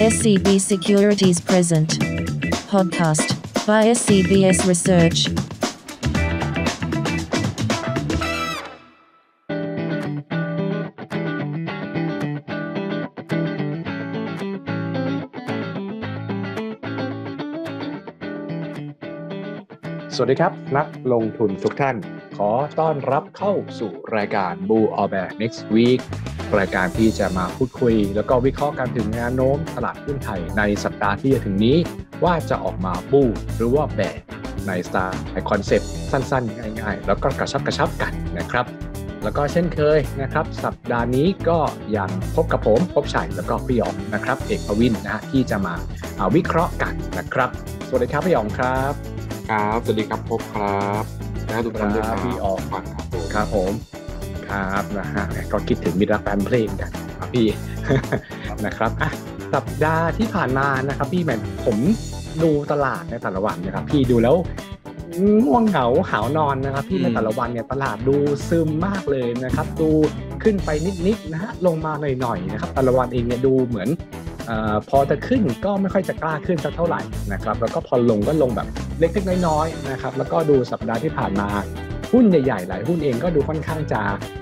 SCB Securities Present Podcast by SCBS Research. สวัสดีครับ นักลงทุนทุกท่าน ขอต้อนรับเข้าสู่รายการ Bull or Bear Next Week รายการที่จะมาพูดคุย แล้วก็วิเคราะห์กันถึงแนวโน้มตลาดหุ้นไทยในสัปดาห์ที่จะถึงนี้ ว่าจะออกมา Bull หรือว่า Bear ในสไตล์คอนเซปต์สั้นๆ ง่ายๆ แล้วก็กระชับกระชับกันนะครับ แล้วก็เช่นเคยนะครับ สัปดาห์นี้ก็ยังพบกับผมพบชัยแล้วก็พี่หยองนะครับ เอกพวินนะฮะที่จะมาอ่าวิเคราะห์กันนะครับ สวัสดีครับพี่หยองครับครับสวัสดีครับพบครับนะทุกท่านด้วยครับพี่ออกฟังครับผมครับผม ครับนะฮะก็คิดถึงมิตรรักแฟนเพลงกันครับพี่นะครับอะสัปดาห์ที่ผ่านมานะครับ พี่แมนผมดูตลาดในแต่ละวันนะครับ พี่ดูแล้วง่วงเหงาหาวนอนนะครับ พี่ในแต่ละวันเนี่ยตลาดดูซึมมากเลยนะครับ ดูขึ้นไปนิดๆนะฮะลงมาหน่อยๆนะครับแต่ละวันเองเนี่ยดูเหมือนเออพอจะขึ้นก็ไม่ค่อยจะกล้าขึ้นสักเท่าไหร่นะครับ แล้วก็พอลงก็ลงแบบเล็กๆน้อยๆนะครับ แล้วก็ดูสัปดาห์ที่ผ่านมาหุ้นใหญ่ๆหลายหุ้นเองก็ดูค่อนข้างจะอ่า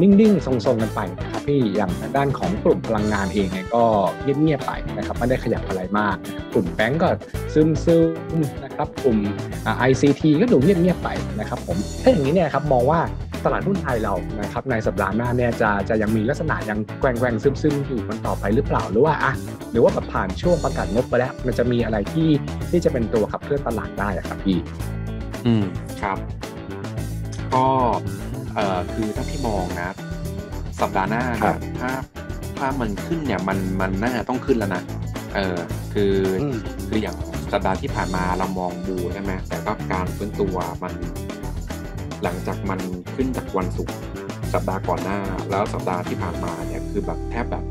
นิ่งๆ ทรงๆ กันไปนะครับพี่อย่างด้านของกลุ่มพลังงานเองเนี่ยก็เงียบๆไปนะครับไม่ได้ขยับอะไรมากนะครับกลุ่มแบงก์ก็ซึมๆนะครับกลุ่มอ่า ICT ก็ดูเงียบๆไปนะครับผมถ้าอย่างนี้เนี่ยครับมองว่าตลาดหุ้นไทยเรานะครับในสัปดาห์หน้าเนี่ยจะจะยังมีลักษณะยังแกว่งๆซึมๆอยู่กันต่อไปหรือเปล่าหรือว่าอะหรือว่าแบบผ่านช่วงประกาศงบไปแล้ว มันจะมีอะไรที่ที่จะเป็นตัวขับเคลื่อนตลาดได้ครับพี่ อืมครับ ก็ เอ่อคือถ้าพี่มองนะ สัปดาห์หน้าครัเนี่ยบถ้าถ้ามันขึ้นเนี่ยมันมันน่าจะต้องขึ้นแล้วนะเออคืออมคืออย่างสัปดาห์ที่ผ่านมาเรามองบูใช่ไหมแต่ก็การฟื้นตัวมัน หลังจากมันขึ้นจากวันศุกร์สัปดาห์ก่อนหน้า แล้วสัปดาห์ที่ผ่านมาเนี่ยคือแบบแทบแบบ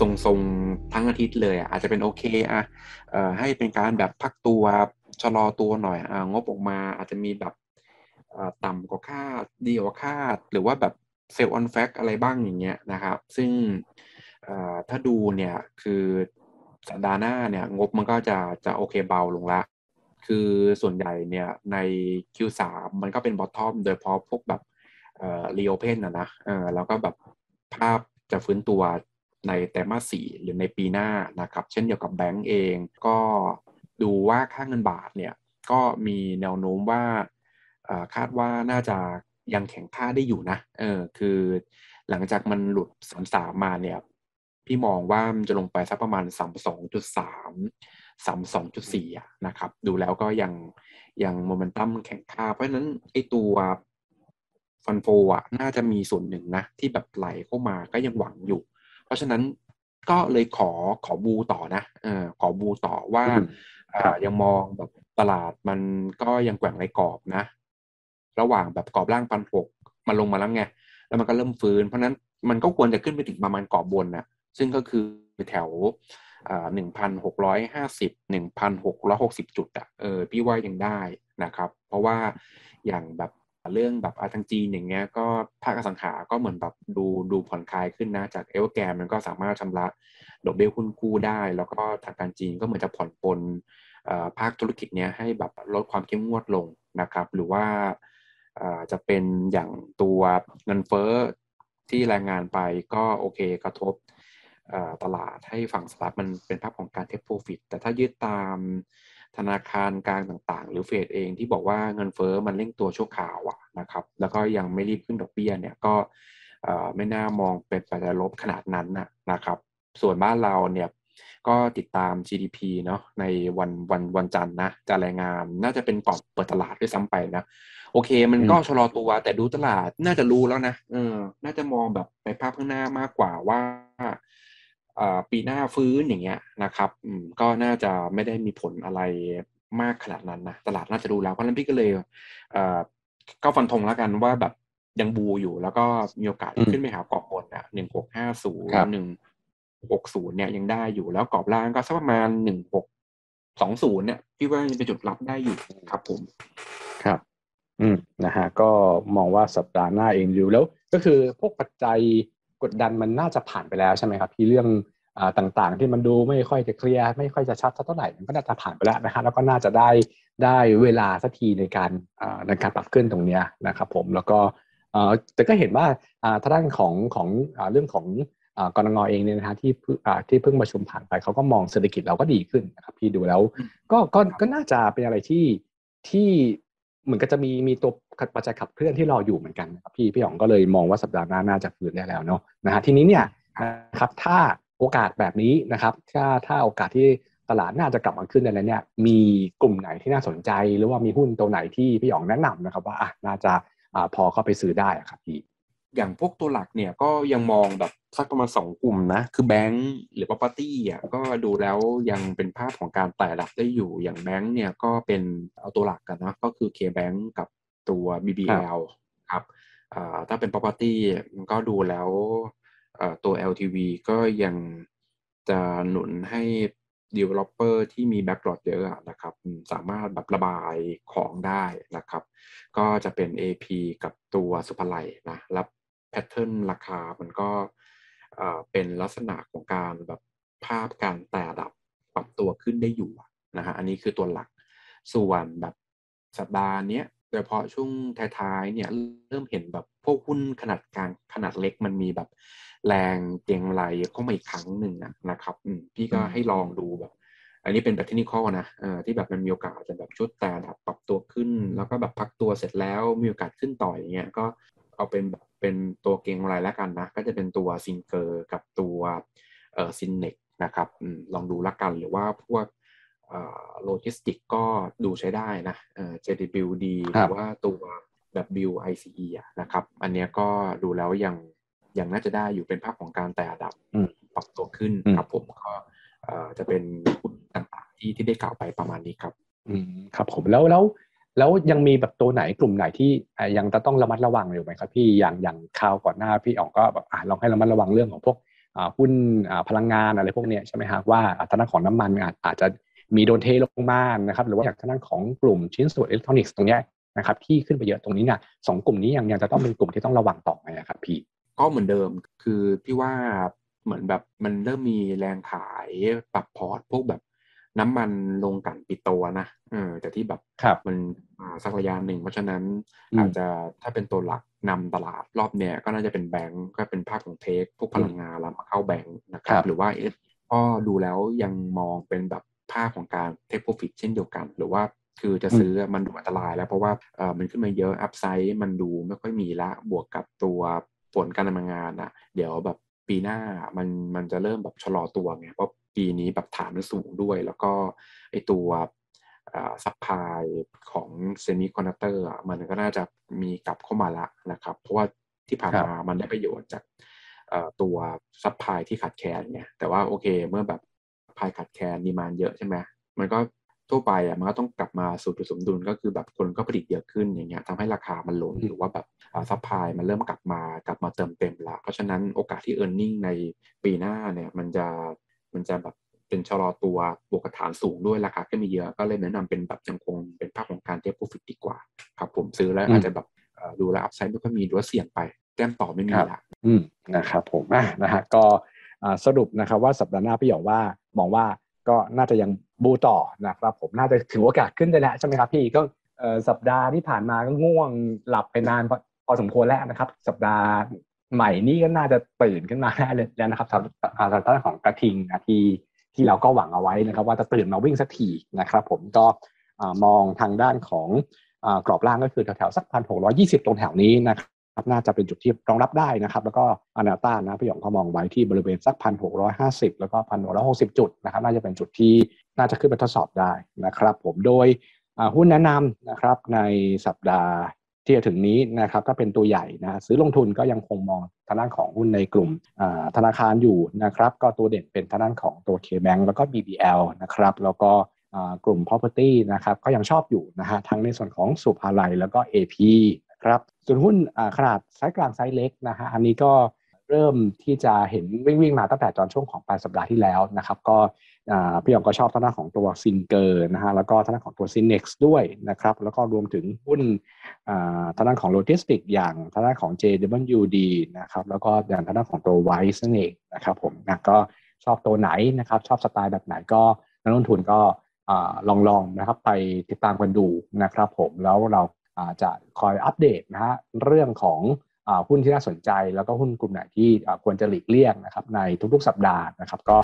ทรงๆทั้งอาทิตย์เลยอะอาจจะเป็นโอเคอะเอ่อให้เป็นการแบบพักตัวชะลอตัวหน่อยอ่างบออกมาอาจจะมีแบบเอ่อ ต่ำกว่าคาดดีกว่าคาด หรือว่าแบบ sell on fact อะไรบ้างอย่างเงี้ยนะครับ ซึ่งถ้าดูเนี่ยคือสัปดาห์หน้าเนี่ยงบมันก็จะจะโอเคเบาลงละ คือส่วนใหญ่เนี่ยใน Q3 มันก็เป็น bottom โดยเฉพาะพวกแบบเอ่อรีโอเพนนะนะเออแล้วก็แบบภาพจะฟื้นตัวในไตรมาสี่หรือในปีหน้านะครับ เช่นเดียวกับแบงก์เอง ก็ดูว่าค่าเงินบาทเนี่ยก็มีแนวโน้มว่า คาดว่าน่าจะยังแข็งค่าได้อยู่นะเออคือหลังจากมันหลุดสามสามมาเนี่ย พี่มองว่ามันจะลงไปสักประมาณสามสองจุดสามสามสองจุดสี่ะนะครับ ดูแล้วก็ยังยังโมเมนตัมแข็งค่า เพราะฉะนั้นไอตัวฟันโฟอะน่าจะมีส่วนหนึ่งนะ ที่แบบไหลเข้ามาก็ยังหวังอยู่ เพราะฉะนั้นก็เลยขอขอบูต่อนะเออขอบูต่อว่าอืมอ่ายังมองแบบตลาดมันก็ยังแกว่งในกรอบนะ ระหว่างแบบกรอบล่างพันหกมันลงมาแล้วไงแล้วมันก็เริ่มฟื้น เพราะนั้นมันก็ควรจะขึ้นไปถึงประมาณกรอบบนนะซึ่งก็คือแถวหนึ่งพันหกร้อยห้าสิบหนึ่งพันหกร้อยหกสิบจุดอะเออพี่ว่ายังได้นะครับ เพราะว่าอย่างแบบเรื่องแบบอาทางจีนอย่างเงี้ยก็ภาคอสังหาก็เหมือนแบบดูดูผ่อนคลายขึ้นนะจากเอลแกมมันก็สามารถชำระดอกเบี้ยหุ้นกู้ได้ แล้วก็ทางการจีนก็เหมือนจะผ่อนปลนอ่อภาคธุรกิจเนี้ยให้แบบลดความเข้มงวดลงนะครับ หรือว่า จะเป็นอย่างตัวเงินเฟ้อที่รายงานไปก็โอเคกระทบตลาดให้ฝั่งสหรัฐมันเป็นภาพของการเทคโปรฟิตแต่ถ้ายึดตามธนาคารกลางต่างๆ หรือเฟดเองที่บอกว่าเงินเฟ้อมันเร่งตัวชั่วคราวอะนะครับ แล้วก็ยังไม่รีบขึ้นดอกเบี้ยเนี่ยก็ไม่น่ามองเป็นปัจจัยลบขนาดนั้นนะนะครับ ส่วนบ้านเราเนี่ยก็ติดตาม GDP เนาะในวันวันวันจันทร์นะจะรายงานน่าจะเป็นก่อนเปิดตลาดด้วยซ้ำไปนะ โอเค มันก็อืมชะลอตัวแต่ดูตลาดน่าจะรู้แล้วนะเออ น่าจะมองแบบไปภาพข้างหน้ามากกว่าว่าอ่าปีหน้าฟื้นอย่างเงี้ยนะครับอืมก็น่าจะไม่ได้มีผลอะไรมากขนาดนั้นนะตลาดน่าจะรู้แล้วเพราะฉะนั้นพี่ก็เลยเอ่อก็ฟันธงแล้วกันว่าแบบยังบูอยู่ แล้วก็มีโอกาสอืมขึ้นไปหากรอบบนอะหนึ่งหกห้าศูนย์ครับหนึ่งหกศูนย์เนี่ยยังได้อยู่แล้วกรอบล่างก็สักประมาณหนึ่งหกสองศูนย์เนี่ยพี่ว่ายังเป็นจุดรับได้อยู่ครับผม ครับ อืมนะฮะก็มองว่าสัปดาห์หน้าเองอยู่แล้ว ก็คือพวกปัจจัยกดดันมันน่าจะผ่านไปแล้วใช่ไหมครับที่เรื่องต่างๆ ที่มันดูไม่ค่อยจะเคลียร์ไม่ค่อยจะชัดสักเท่าไหร่มันก็น่าจะผ่านไปแล้วนะฮะแล้วก็น่าจะได้ได้เวลาสักทีในการในการปรับขึ้นตรงนี้นะครับผมแล้วก็แต่ก็เห็นว่าทางด้านของของเรื่องของกรงงเองเนี่ยนะฮะที่ที่เพิ่งประชุมผ่านไปเขาก็มองเศรษฐกิจเราก็ดีขึ้นนะครับพี่ดูแล้ว ก็ก็ก็น่าจะเป็นอะไรที่ที่ เหมือนก็จะมีมีตัวปัจจัยขับเคลื่อนที่รออยู่เหมือนกันครับพี่พี่หองก็เลยมองว่าสัปดาห์หน้าน่าจะฟื้นได้แล้วเนาะนะฮะทีนี้เนี่ยนะครับถ้าโอกาสแบบนี้นะครับ ถ้าถ้าโอกาสที่ตลาดน่าจะกลับมาขึ้นในแล้วเนี่ยมีกลุ่มไหนที่น่าสนใจ หรือว่ามีหุ้นตัวไหนที่พี่หยองแนะนำนะครับ ว่าอะน่าจะอ่าพอเข้าไปซื้อได้ครับพี่ อย่างพวกตัวหลักเนี่ยก็ยังมองแบบสักประมาณสองกลุ่มนะ คือแบงก์หรือ property อะก็ดูแล้วยังเป็นภาพของการไต่ระดับได้อยู่อย่างแบงก์เนี่ยก็เป็นเอาตัวหลักกันนะก็คือ K-Bank กับตัว BBL ครับถ้าเป็น property มันก็ดูแล้วตัว LTV ก็ยังจะหนุนให้ developer ที่มี backlog เยอะนะครับ สามารถแบบระบายของได้นะครับ ก็จะเป็น AP กับตัวสุภไลนะแล้ว แพทเทิร์นราคามันก็เป็นลักษณะของการแบบภาพการแต่ดับปรับตัวขึ้นได้อยู่นะฮะอันนี้คือตัวหลักส่วนแบบสัปดาห์นี้โดยเฉพาะช่วงท้ายๆเนี่ยเริ่มเห็นแบบพวกหุ้นขนาดกลางขนาดเล็กมันมีแบบแรงเก็งไหลเข้ามาอีกครั้งหนึ่งนะครับพี่ก็ให้ลองดูแบบ อันนี้เป็นแบบเทคนิคนะที่แบบมันมีโอกาสจะแบบชุดแต่ดับปรับตัวขึ้น แล้วก็แบบพักตัวเสร็จแล้วมีโอกาสขึ้นต่ออย่างเงี้ยก็ เอาเป็นแบบเป็นตัวเก่งอะไรแล้วกันนะ ก็จะเป็นตัว SINGER กับตัวเอ่อ Synnex นะครับลองดูละกันหรือว่าพวกโลจิสติกก็ดูใช้ได้นะเอ่อ JWD หรือว่าตัวแบบ WICE นะครับ อันนี้ก็ดูแล้วยังยังน่าจะได้อยู่เป็นภาพของการแต่ระดับปรับตัวขึ้นครับผมก็จะเป็นหุ้นต่างๆที่ที่ได้กล่าวไปประมาณนี้ครับ อืมครับผมแล้วแล้ว แล้วยังมีแบบตัวไหนกลุ่มไหนที่ยังจะต้องระมัดระวังอยู่ไหมครับพี่อย่างอย่างข่าวก่อนหน้าพี่อ๋องก็แบบลองให้ระมัดระวังเรื่องของพวกหุ้นพลังงานอะไรพวกนี้ใช่ไหมฮะว่าทางด้าของน้ำมันอาจอาจจะมีโดนเทลงมานะครับหรือว่าอย่างทางด้านของกลุ่มชิ้นส่วนอิเล็กทรอนิกส์ตรงนี้นะครับที่ขึ้นไปเยอะตรงนี้เนี่ยสองกลุ่มนี้ยังยังจะต้องเป็นกลุ่มที่ต้องระวังต่อไหมครับพี่ก็เหมือนเดิมคือพี่ว่าเหมือนแบบมันเริ่มมีแรงขายปรับพอร์ตพวกแบบ น้ำมันลงกันปิดตัวนะเออแต่ที่แบบมันสักระยะหนึ่งเพราะฉะนั้นอาจจะถ้าเป็นตัวหลักนำตลาดรอบเนี้ยก็น่าจะเป็นแบงก์ก็เป็นภาคของเทคพวกพลังงานแล้วมาเข้าแบงก์นะครับ หรือว่าเอสก็ดูแล้วยังมองเป็นแบบภาพของการ take profit เช่นเดียวกัน หรือว่าคือจะซื้อมันดูอันตรายแล้วเพราะว่าเออมันขึ้นมาเยอะ upside มันดูไม่ค่อยมีละบวกกับตัวผลการดำเนินงานอะ เดี๋ยวแบบปีหน้ามันมันจะเริ่มแบบชะลอตัวไงเพราะ ปีนี้แบบฐานมันสูงด้วย แล้วก็ไอตัว supply ของเซมิคอนดักเตอร์มันก็น่าจะมีกลับเข้ามาละนะครับ เพราะว่าที่ผ่านมามันได้ประโยชน์จากตัว supply ที่ขาดแคลนไงแต่ว่าโอเค เมื่อแบบ supply ขาดแคลน demand เยอะใช่ไหมมันก็ทั่วไปอะมันก็ต้องกลับมาสู่จุดสมดุลก็คือแบบคนก็ผลิตเยอะขึ้นอย่างเงี้ยทำให้ราคามันลงหรือว่าแบบ supply มันเริ่มกลับมากลับมาเติมเต็มละเพราะฉะนั้นโอกาสที่ earning ในปีหน้าเนี่ยมันจะ มันจะแบบเป็นชะลอตัวบวกฐานสูงด้วยราคาก็มีเยอะก็เลยแนะนำเป็นแบบยังคงเป็นภาพของการ take profit ดีกว่าครับผมซื้อแล้วอาจจะแบบดูแลอัพไซด์ไม่ค่อยมีหรือว่าเสี่ยงไปแต้มต่อไม่มีละอืมนะครับผมนะฮะก็สรุปนะครับว่าสัปดาห์หน้าพี่หยอกว่ามองว่าก็น่าจะยังบูต่อนะครับผมน่าจะถือโอกาสขึ้นได้แล้วใช่ไหมครับพี่ก็สัปดาห์ที่ผ่านมาก็ง่วงหลับไปนานพอสมควรแล้วนะครับ สัปดาห์ ใหม่นี้ก็น่าจะตื่นขึ้นมาได้เลยแล้วนะครับสำหรับด้านของกระทิงนะที่ที่เราก็หวังเอาไว้นะครับ ว่าจะตื่นมาวิ่งสักทีนะครับ ผมก็มองทางด้านของกรอบล่างก็คือแถวๆสักพันหกร้อยี่สิบตรงแถวนี้นะครับน่าจะเป็นจุดที่รองรับได้นะครับ แล้วก็อนาต้านนะพี่หยองเขามองไว้ที่บริเวณสักพันหกร้อยห้าสิบแล้วก็พันหกร้อยหกสิบจุดนะครับ น่าจะเป็นจุดที่น่าจะขึ้นไปทดสอบได้นะครับ ผมโดยหุ้นแนะนำนะครับในสัปดาห์ ที่จะถึงนี้นะครับก็เป็นตัวใหญ่นะซื้อลงทุนก็ยังคงมองทางด้านของหุ้นในกลุ่มธนาคารอยู่นะครับก็ตัวเด่นเป็นทางด้านของตัว K-Bank แล้วก็ BBL นะครับแล้วก็กลุ่ม property นะครับก็ยังชอบอยู่นะฮะทั้งในส่วนของศุภาลัยแล้วก็ AP ครับส่วนหุ้นขนาดไซส์กลางไซส์เล็กนะฮะอันนี้ก็เริ่มที่จะเห็นวิ่งวิ่งมาตั้งแต่ตอนช่วงของปลายสัปดาห์ที่แล้วนะครับ ก็ พี่ยองก็ชอบทางด้านของตัว SINGER นะฮะแล้วก็ทางด้านของตัว Synnex ด้วยนะครับแล้วก็รวมถึงหุ้นทางด้านของโลจิสติกอย่างทางด้านของ JWD นะครับแล้วก็อย่างทางด้านของตัว WICE นั่นเองนะครับผมนะก็ชอบตัวไหนนะครับชอบสไตล์แบบไหนก็นักลงทุนก็ลองลองนะครับไปติดตามกันดูนะครับผมแล้วเราจะคอยอัปเดตนะฮะเรื่องของ หุ้นที่น่าสนใจ แล้วก็หุ้นกลุ่มไหนที่ควรจะหลีกเลี่ยงนะครับในทุกๆ สัปดาห์นะครับก็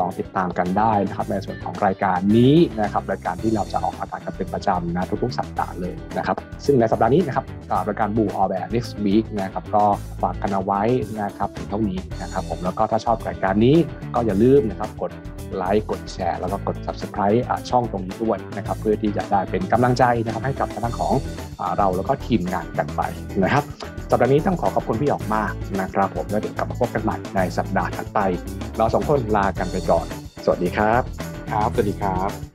ลองติดตามกันได้นะครับในส่วนของรายการนี้นะครับรายการที่เราจะออกอากาศกันเป็นประจำนะทุกๆ สัปดาห์เลยนะครับซึ่งในสัปดาห์นี้นะครับรายการบูออลแบร์ next week นะครับก็ฝากกันเอาไว้นะครับถึงเท่านี้นะครับผมแล้วก็ถ้าชอบรายการนี้ก็อย่าลืมนะครับกดไลค์กดแชร์แล้วก็กด subscribe ช่องตรงนี้ด้วยนะครับเพื่อที่จะได้เป็นกำลังใจนะครับให้กับทางของเราแล้วก็ทีมงานกันไปนะครับ สัปดาห์นี้ต้องขอขอบคุณพี่ออกมากนะครับผมแล้วเดี๋ยวกลับมาพบกันใหม่ในสัปดาห์ถัดไป เราสองคนลากันไปก่อน สวัสดีครับ ครับ สวัสดีครับ